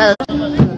both